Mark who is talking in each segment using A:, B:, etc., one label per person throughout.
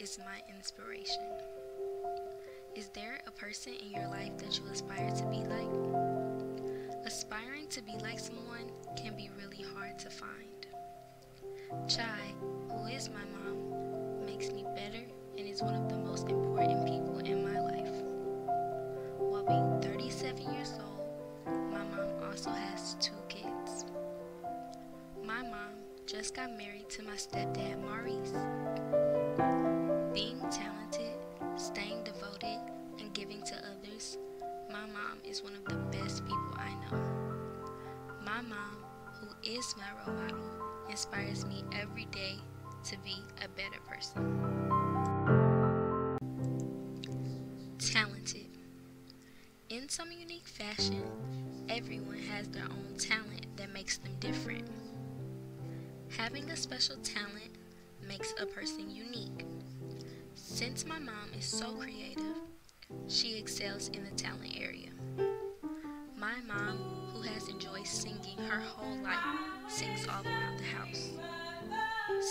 A: is my inspiration. Is there a person in your life that you aspire to be like? Aspiring to be like someone can be really hard to find. Chi, who is my mom, makes me better and is one of the most important people in my life. While being 37 years old, my mom also has two kids. My mom just got married to my stepdad, Maurice. Is one of the best people I know. My mom, who is my role model, inspires me every day to be a better person. Talented. In some unique fashion, everyone has their own talent that makes them different. Having a special talent makes a person unique. Since my mom is so creative, she excels in the talent area. My mom, who has enjoyed singing her whole life, sings all around the house.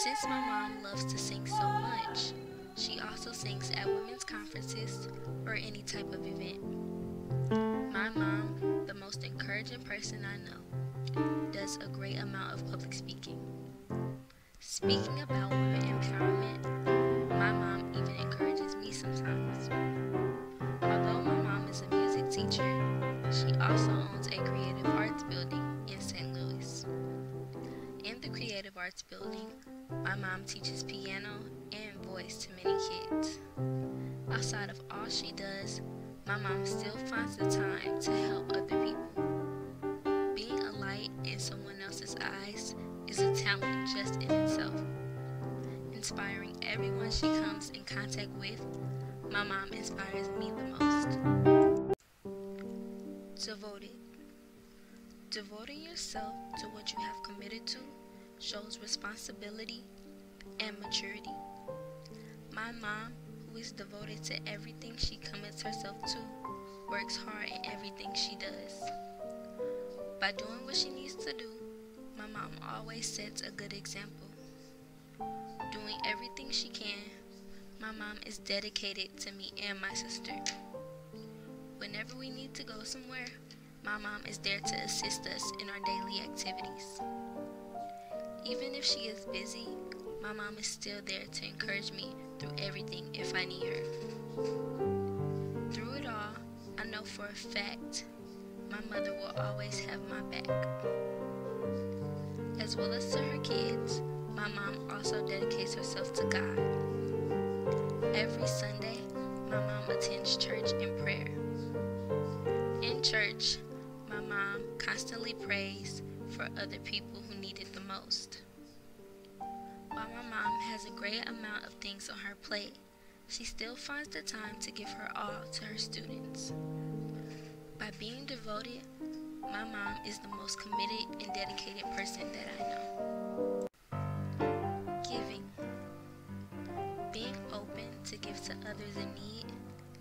A: Since my mom loves to sing so much, she also sings at women's conferences or any type of event. My mom, the most encouraging person I know, does a great amount of public speaking. Speaking about women empowerment, my mom even encourages me sometimes. Although my mom is a music teacher, she also owns a creative arts building in St. Louis. In the creative arts building, my mom teaches piano and voice to many kids. Outside of all she does, my mom still finds the time to help other people. Being a light in someone else's eyes is a talent just in itself. Inspiring everyone she comes in contact with, my mom inspires me the most. Devoted. Devoting yourself to what you have committed to shows responsibility and maturity. My mom, who is devoted to everything she commits herself to, works hard in everything she does. By doing what she needs to do, my mom always sets a good example. Doing everything she can, my mom is dedicated to me and my sister. Whenever we need to go somewhere, my mom is there to assist us in our daily activities. Even if she is busy, my mom is still there to encourage me through everything if I need her. Through it all, I know for a fact my mother will always have my back. As well as to her kids, my mom also dedicates herself to God. Every Sunday, my mom attends church and prayer. Church, my mom constantly prays for other people who need it the most. While my mom has a great amount of things on her plate, she still finds the time to give her all to her students. By being devoted, my mom is the most committed and dedicated person that I know. Giving. Being open to give to others in need,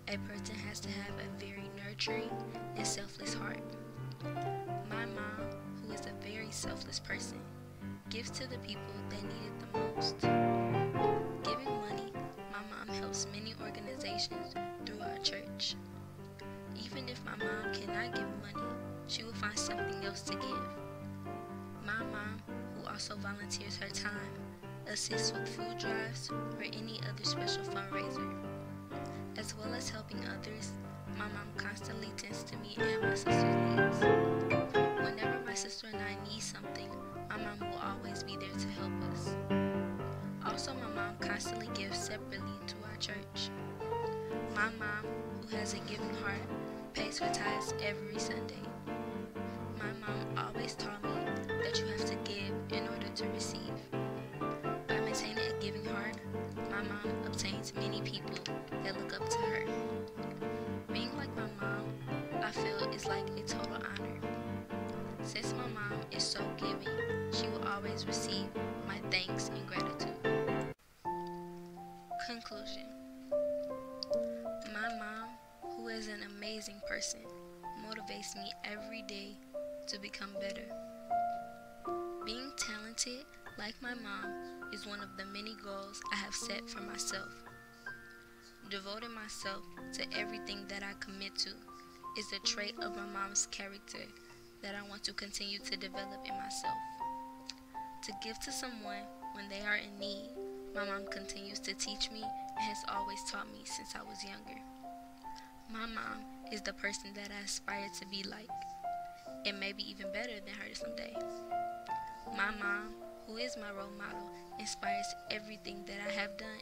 A: a person has to have a very nurturing and selfless heart. My mom, who is a very selfless person, gives to the people that need it the most. Giving money, my mom helps many organizations through our church. Even if my mom cannot give money, she will find something else to give. My mom, who also volunteers her time, assists with food drives or any other special fundraiser. As well as helping others, my mom constantly tends to me and my sister's needs. Whenever my sister and I need something, my mom will always be there to help us. Also, my mom constantly gives separately to our church. My mom, who has a giving heart, pays her tithes every Sunday. My mom always taught me a total honor. Since my mom is so giving, she will always receive my thanks and gratitude. Conclusion My mom, who is an amazing person, motivates me every day to become better. Being talented, like my mom, is one of the many goals I have set for myself Devoting myself to everything that I commit to is a trait of my mom's character that I want to continue to develop in myself. To give to someone when they are in need, my mom continues to teach me and has always taught me since I was younger. My mom is the person that I aspire to be like, and maybe even better than her someday. My mom, who is my role model, inspires everything that I have done